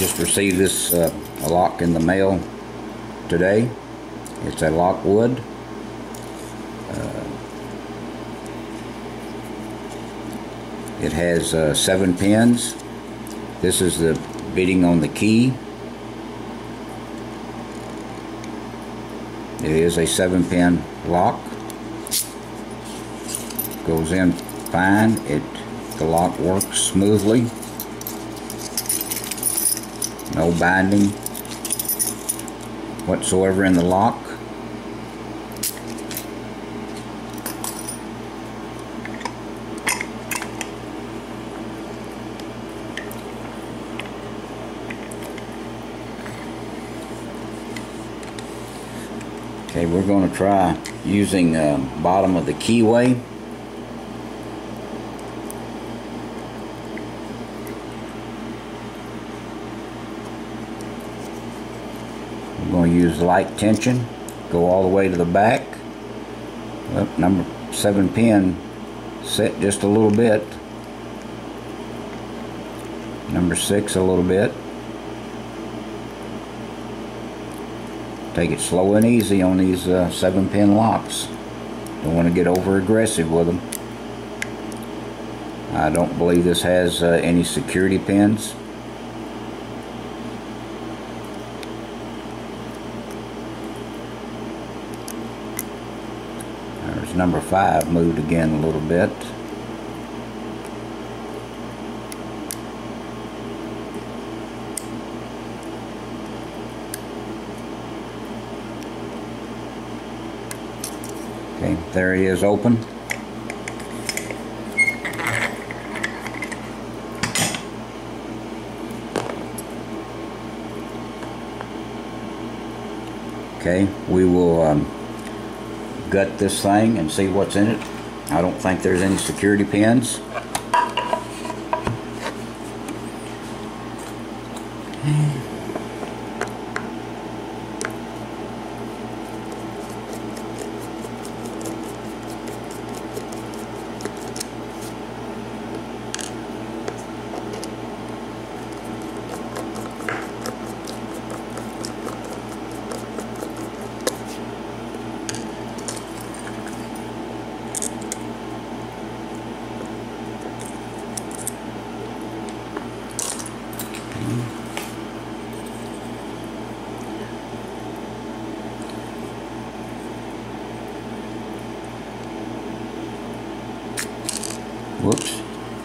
just received this uh, lock in the mail today. It's a Lockwood. Uh, it has uh, seven pins. This is the bitting on the key. It is a seven pin lock. Goes in fine. It the lock works smoothly. No binding whatsoever in the lock. Okay, we're going to try using uh, bottom of the keyway. We're going to use light tension, go all the way to the back. Well, number 7 pin set just a little bit. Number 6 a little bit. Take it slow and easy on these uh, 7 pin locks. Don't want to get over aggressive with them. I don't believe this has uh, any security pins. There's number 5 moved again a little bit. Okay, there he is open. Okay, we will um, gut this thing and see what's in it. I don't think there's any security pins.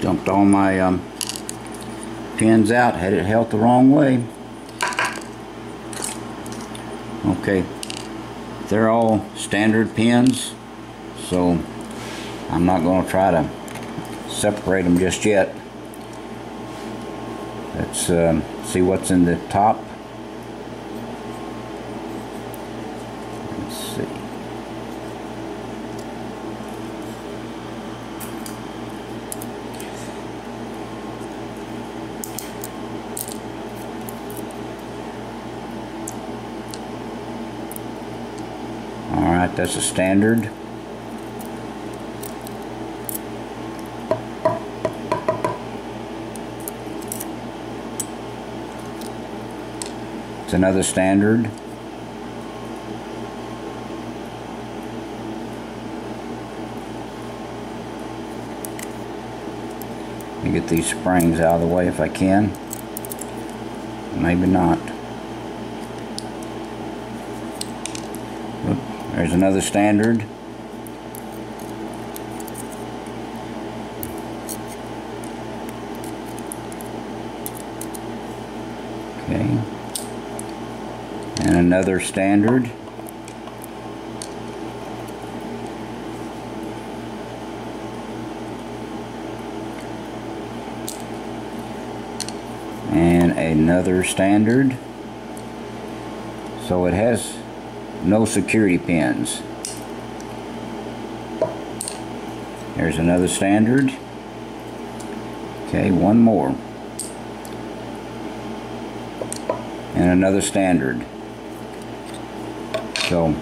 Dumped all my um, pins out, had it held the wrong way. Okay, they're all standard pins, so I'm not going to try to separate them just yet. Let's um, see what's in the top. Let's see. Alright, that's a standard. It's another standard. Let me get these springs out of the way if I can. Maybe not. There's another standard. Okay. And another standard. And another standard. So it has no security pins. There's another standard. Okay, one more. And another standard. So,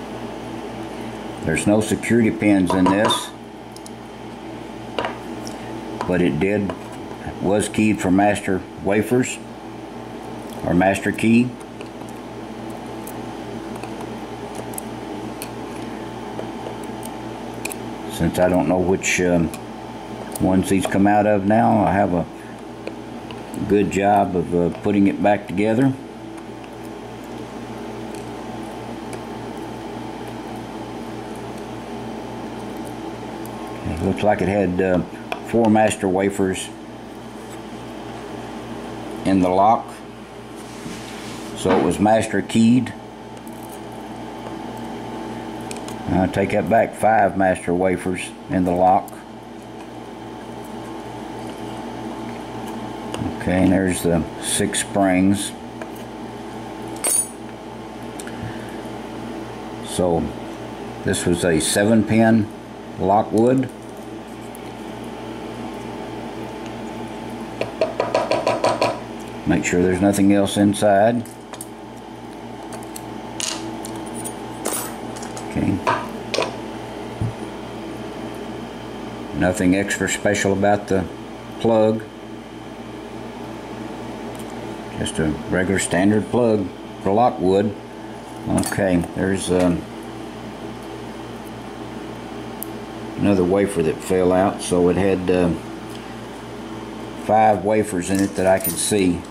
there's no security pins in this. But it did, was keyed for master wafers. or master key. Since I don't know which um, ones these come out of now, I have a good job of uh, putting it back together. It looks like it had uh, four master wafers in the lock. So it was master keyed. I take that back, five master wafers in the lock. Okay, and there's the six springs. So this was a seven pin Lockwood. Make sure there's nothing else inside. Okay. Nothing extra special about the plug. Just a regular standard plug for Lockwood. Okay, there's um, another wafer that fell out so it had uh, five wafers in it that I can see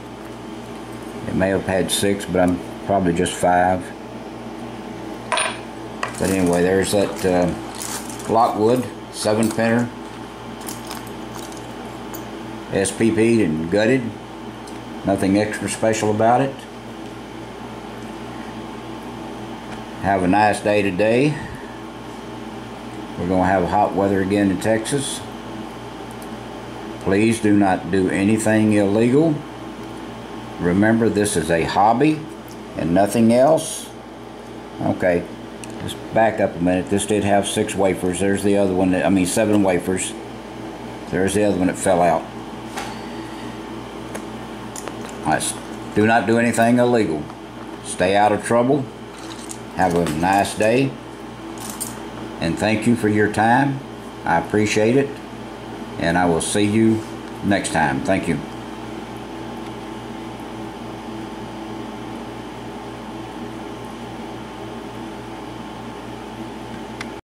it may have had six but I'm probably just five but anyway there's that uh, Lockwood seven pinner SPP'd and gutted nothing extra special about it have a nice day today we're going to have hot weather again in Texas. Please do not do anything illegal. Remember, this is a hobby and nothing else. Okay, just back up a minute. This did have six wafers. There's the other one, that, I mean seven wafers. There's the other one that fell out. Let's do not do anything illegal. Stay out of trouble. Have a nice day and thank you for your time. I appreciate it, and I will see you next time. Thank you.